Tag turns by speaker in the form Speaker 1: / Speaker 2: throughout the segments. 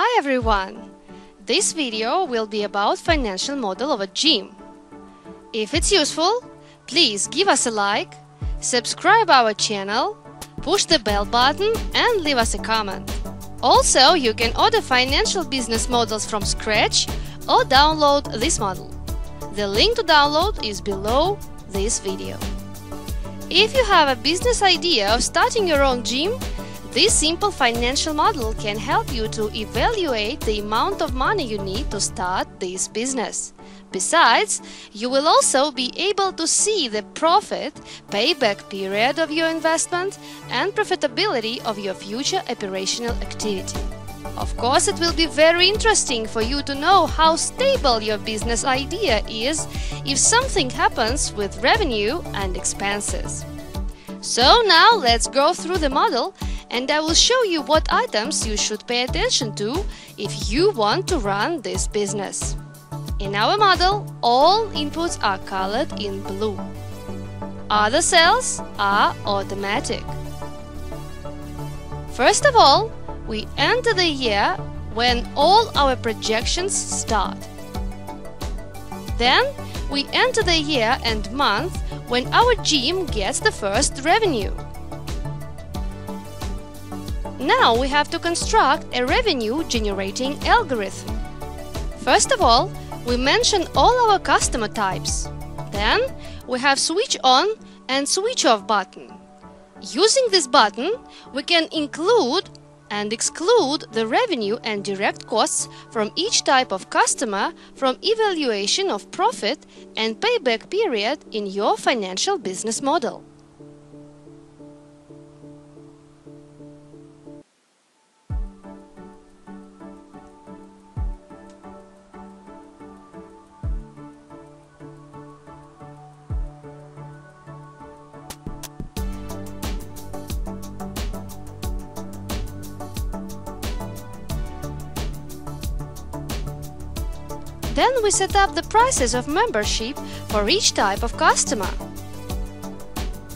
Speaker 1: Hi everyone! This video will be about financial model of a gym. If it's useful, please give us a like, subscribe our channel, push the bell button and leave us a comment. Also, you can order financial business models from scratch or download this model. The link to download is below this video. If you have a business idea of starting your own gym, this simple financial model can help you to evaluate the amount of money you need to start this business. Besides, you will also be able to see the profit, payback period of your investment, and profitability of your future operational activity. Of course, it will be very interesting for you to know how stable your business idea is if something happens with revenue and expenses. So now let's go through the model and I will show you what items you should pay attention to if you want to run this business. In our model, all inputs are colored in blue. Other cells are automatic. First of all, we enter the year when all our projections start. Then we enter the year and month when our gym gets the first revenue. Now we have to construct a revenue generating algorithm. First of all, we mention all our customer types. Then we have switch on and switch off button. Using this button, we can include and exclude the revenue and direct costs from each type of customer from evaluation of profit and payback period in your financial business model. Then we set up the prices of membership for each type of customer.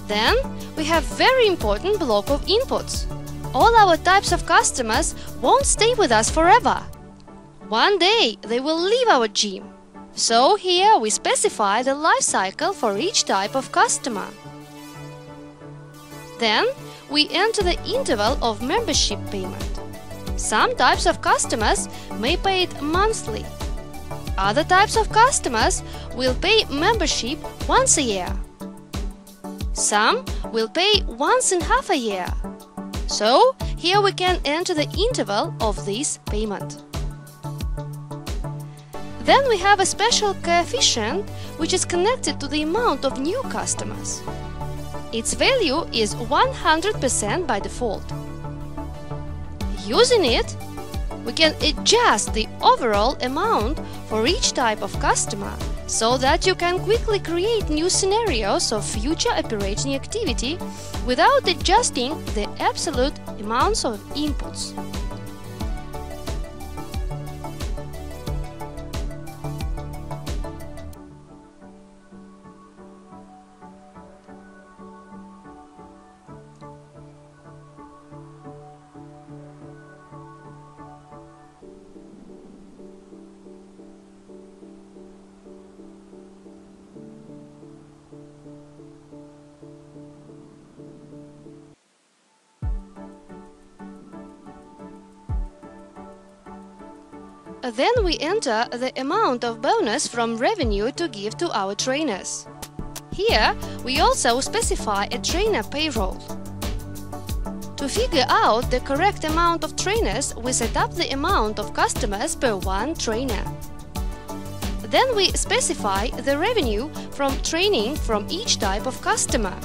Speaker 1: Then we have very important block of inputs. All our types of customers won't stay with us forever. One day they will leave our gym. So here we specify the life cycle for each type of customer. Then we enter the interval of membership payment. Some types of customers may pay it monthly other types of customers will pay membership once a year. Some will pay once in half a year. So, here we can enter the interval of this payment. Then we have a special coefficient which is connected to the amount of new customers. Its value is 100% by default. Using it, we can adjust the overall amount for each type of customer so that you can quickly create new scenarios of future operating activity without adjusting the absolute amounts of inputs. Then we enter the amount of bonus from revenue to give to our trainers. Here, we also specify a trainer payroll. To figure out the correct amount of trainers, we set up the amount of customers per one trainer. Then we specify the revenue from training from each type of customer.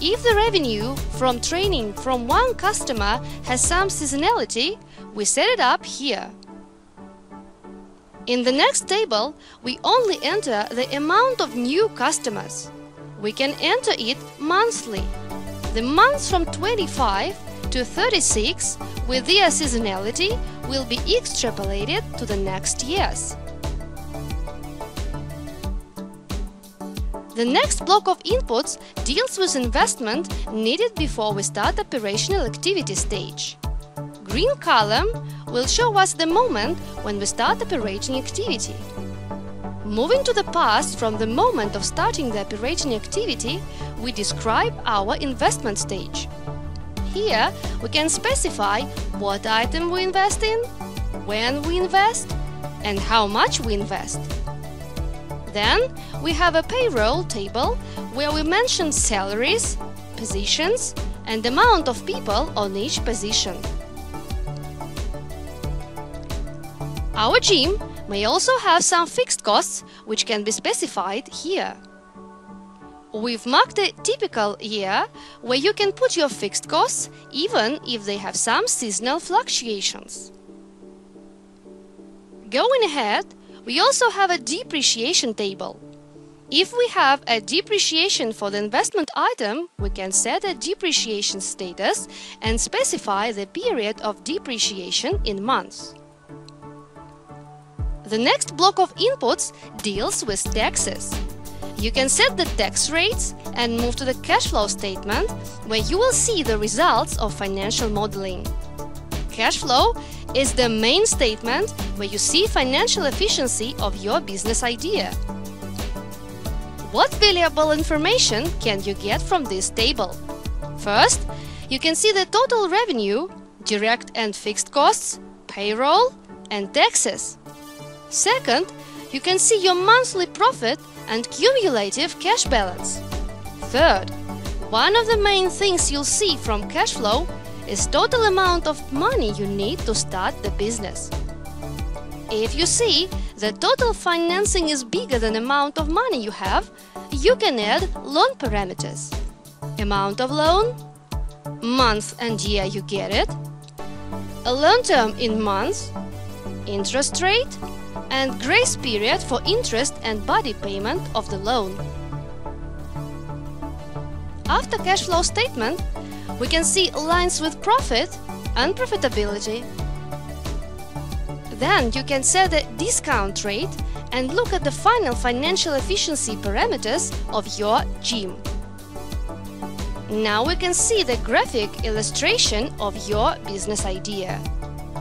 Speaker 1: If the revenue from training from one customer has some seasonality, we set it up here. In the next table, we only enter the amount of new customers. We can enter it monthly. The months from 25 to 36 with their seasonality will be extrapolated to the next years. The next block of inputs deals with investment needed before we start the operational activity stage. green column will show us the moment when we start operating activity. Moving to the past from the moment of starting the operating activity, we describe our investment stage. Here, we can specify what item we invest in, when we invest, and how much we invest. Then, we have a payroll table where we mention salaries, positions, and amount of people on each position. Our gym may also have some fixed costs which can be specified here. We've marked a typical year where you can put your fixed costs even if they have some seasonal fluctuations. Going ahead, we also have a depreciation table. If we have a depreciation for the investment item, we can set a depreciation status and specify the period of depreciation in months. The next block of inputs deals with taxes. You can set the tax rates and move to the cash flow statement where you will see the results of financial modeling. Cash flow is the main statement where you see financial efficiency of your business idea. What valuable information can you get from this table? First, you can see the total revenue, direct and fixed costs, payroll, and taxes. Second, you can see your monthly profit and cumulative cash balance. Third, one of the main things you'll see from cash flow is total amount of money you need to start the business. If you see the total financing is bigger than amount of money you have, you can add loan parameters. Amount of loan, month and year you get it, a loan term in months, interest rate, and grace period for interest and body payment of the loan. After cash flow statement, we can see lines with profit and profitability. Then you can set the discount rate and look at the final financial efficiency parameters of your gym. Now we can see the graphic illustration of your business idea.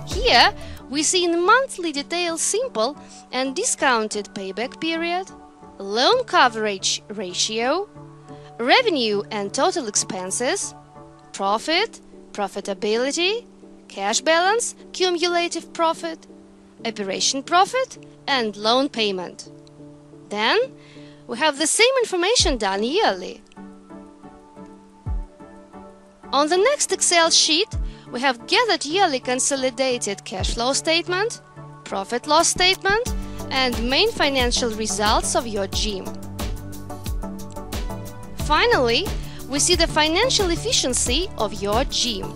Speaker 1: Here we see in monthly detail simple and discounted payback period, loan coverage ratio, revenue and total expenses, profit, profitability, cash balance, cumulative profit, operation profit, and loan payment. Then we have the same information done yearly. On the next Excel sheet, we have gathered yearly consolidated cash flow statement, profit loss statement, and main financial results of your gym. Finally, we see the financial efficiency of your gym.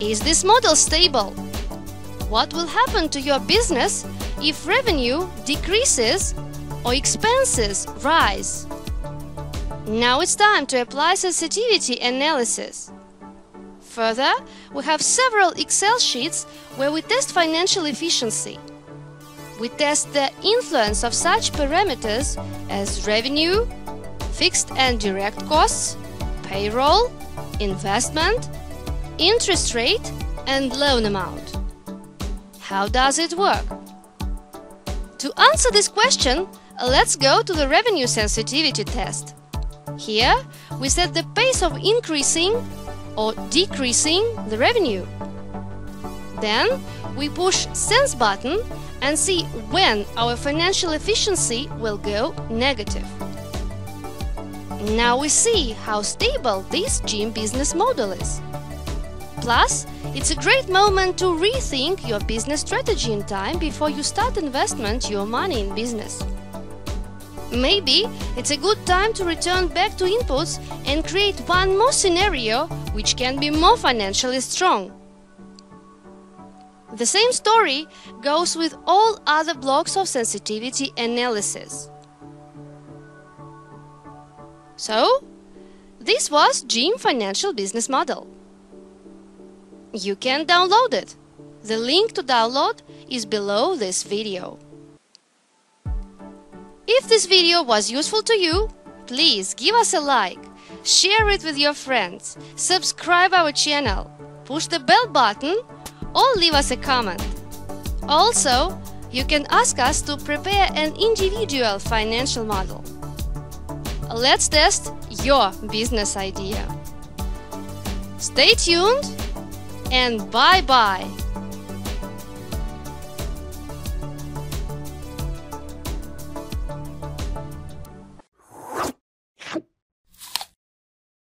Speaker 1: Is this model stable? What will happen to your business if revenue decreases or expenses rise? Now it's time to apply sensitivity analysis. Further, we have several Excel sheets where we test financial efficiency. We test the influence of such parameters as revenue, fixed and direct costs, payroll, investment, interest rate, and loan amount. How does it work? To answer this question, let's go to the revenue sensitivity test. Here, we set the pace of increasing or decreasing the revenue. Then we push Sense button and see when our financial efficiency will go negative. Now we see how stable this gym business model is. Plus, it's a great moment to rethink your business strategy in time before you start investment your money in business. Maybe it's a good time to return back to inputs and create one more scenario which can be more financially strong. The same story goes with all other blocks of sensitivity analysis. So, this was Gym Financial Business Model. You can download it. The link to download is below this video. If this video was useful to you, please give us a like, share it with your friends, subscribe our channel, push the bell button or leave us a comment. Also, you can ask us to prepare an individual financial model. Let's test your business idea. Stay tuned and bye bye.